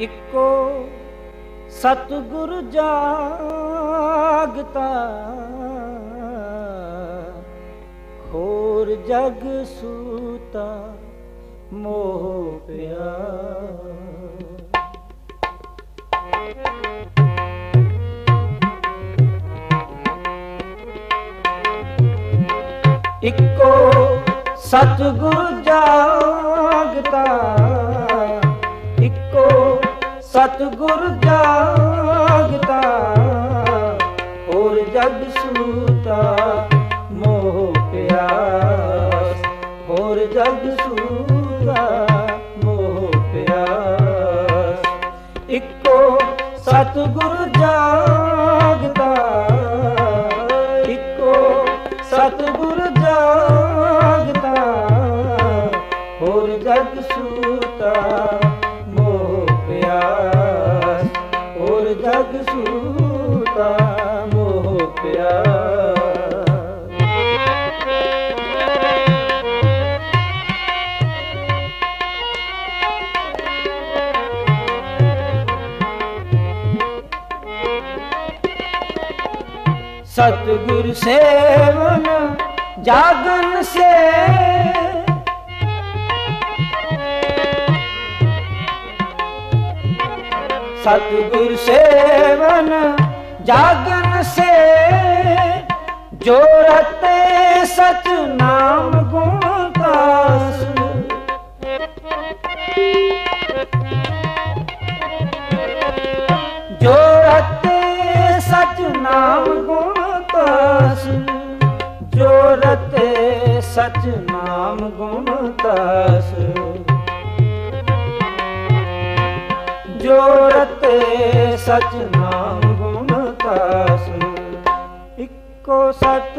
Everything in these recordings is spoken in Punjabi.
ਇੱਕੋ ਸਤਿਗੁਰ ਜਾਗਤਾ। ਹੋਰ ਜਗ ਸੂਤਾ ਮੋਹ ਪਿਆ। ਇੱਕੋ ਸਤਿਗੁਰ ਜਾਗਤਾ। ਸਤਿਗੁਰ ਦਾ सेवन जागन से सतगुर सेवन जागन से जो रते सच नाम ਸਚ ਨਾਮ ਗੁਣ ਤਾਸ ਜੋ ਰਤੇ ਸਚ ਨਾਮ ਗੁਣ ਤਾਸ ਇੱਕੋ ਸਤ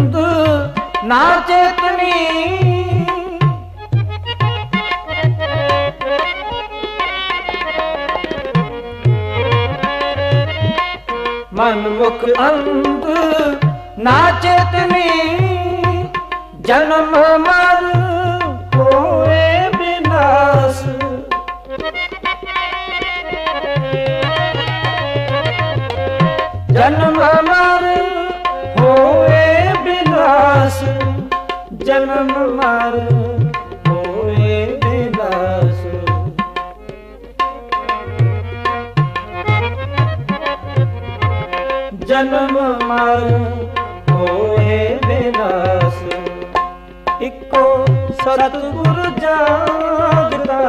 ਨਾ ਚੇਤਨੀ। ਮਨ ਮੁਖ ਅੰਧ ਨਾ ਚੇਤਨੀ। ਜਨਮ ਮਰ ਜਨਮ ਮਰ ਹੋਏ ਬਿਨਾਸ਼ ਜਨਮ ਮਰ ਹੋਏ ਬਿਨਾਸ਼ ਇੱਕੋ ਸਤਿਗੁਰ ਜਾਗਦਾ।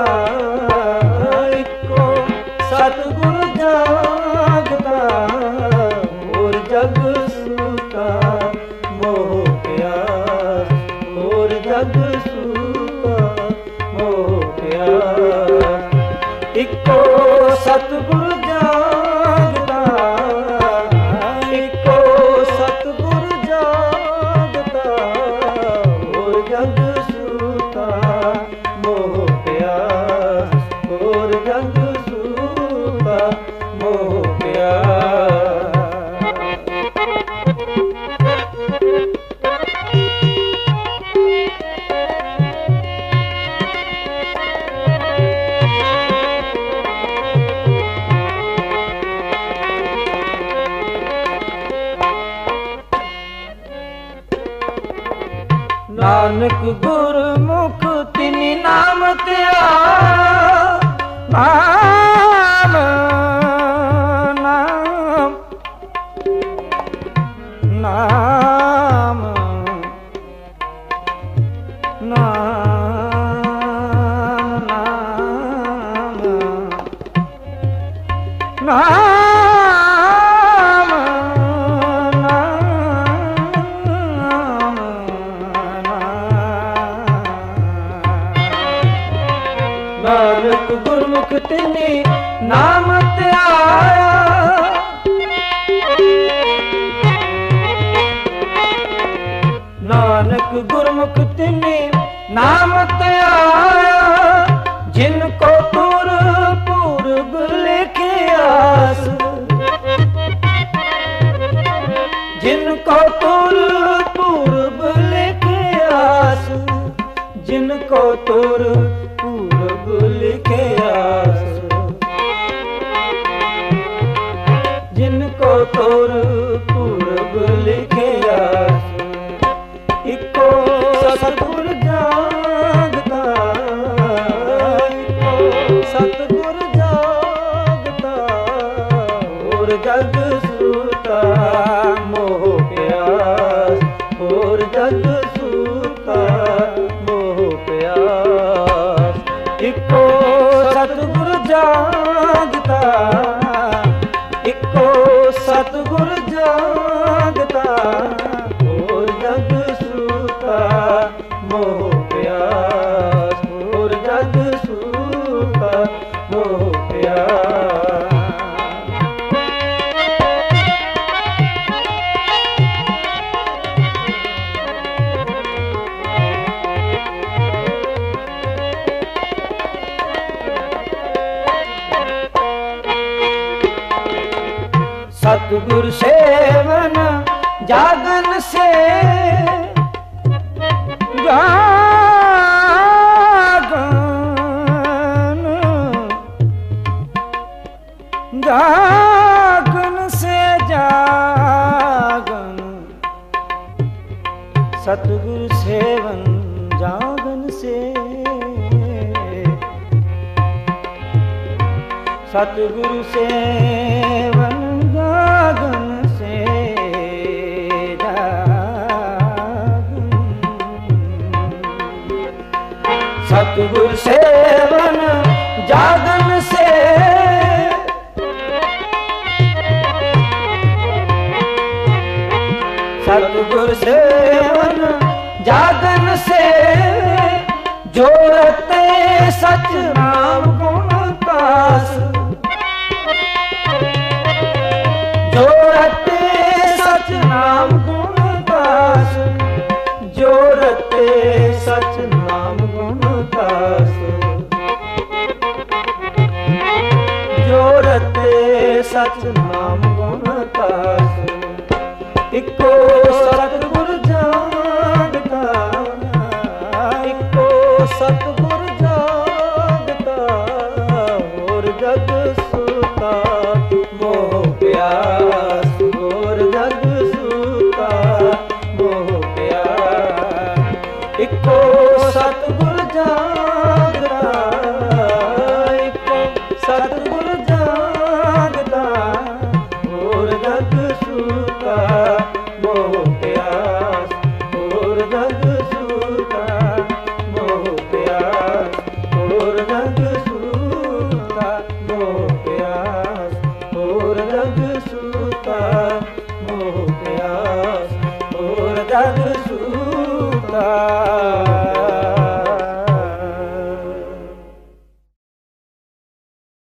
Ah ਗੁਰਮੁਖ ਤਿਨੀ ਨਾਮ ਧਿਆਇਆ ਨਾਨਕ ਗੁਰਮੁਖ ਤਿਨੀ, ਨਾਮ ਧਿਆਇਆ ਜਿਨ ਕੋ ਤੁਰ ਪੂਰਬ ਲਿਖਿਆਸ ਜਿਨ ਕੋ ਤੁਰ ਪੂਰਬ ਲਿਖਿਆਸ ਜਿਨ ਕੋ ਤੁਰ ਲਿਖਿਆ ਲਿਖਿਆਸ ਸਤਿਗੁਰ ਜਾਗਦਾ, ਇਕੋ ਸਤਿਗੁਰ ਜਾਗਦਾ, ਹੋਰ ਜਗ ਸੂਤਾ ਮੋਹ ਪਿਆਸ, ਹੋਰ ਜਗ ਸੂਤਾ ਪਿਆਸ ਹੋਰ ਜਗ ਸੂਤਾ ਮੋਹ ਪਿਆਸ। ਸਤਿਗੁਰ ਸੇਵਨ ਜਾਗਨ ਸੇ ਜਾਗਨ ਜਾਗਨ ਸੇ ਜਾਗਨ। ਸਤਿਗੁਰ ਸੇਵਨ ਜਾਗਨ ਸੇ। ਸਤਿਗੁਰੂ ਸੇਵਨ ਜਾਗਨ ਸੇ ਜਾਗਨ। ਸਤਿਗੁਰ ਸੇਵਨ ਸਤਿਗੁਰ ਸੇਵਨ, ਜਾਗਨ ਸੇ ਜੋਰਤੇ ਸਚ ਨਾਮ ਗੁਣ ਕਾਸ ਜੋਰਤੇ ਸਚ ਨਾਮ ਗੁਣ ਕਾਸ ਜੋਰਤੇ ਸਚ ਨਾਮ ਗੁਣ ਕਾਸ ਜੋਰਤੇ ਸਚ ਨਾਮ ਸਤਿਗੁਰ